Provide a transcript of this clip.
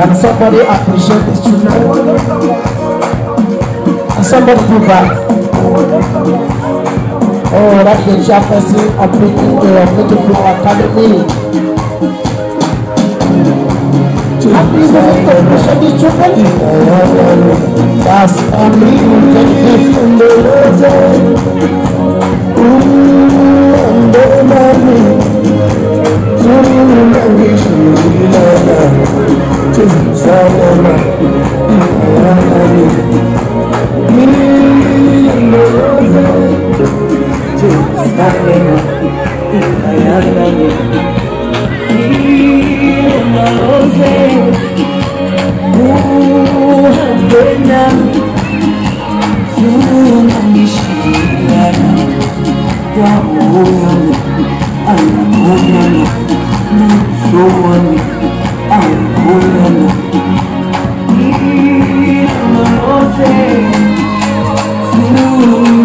Can somebody appreciate these children? Can somebody do that? Oh, that's the chairperson of Little Flower Academy. Happy birthday to appreciate these children. That's only you can give. Ooh.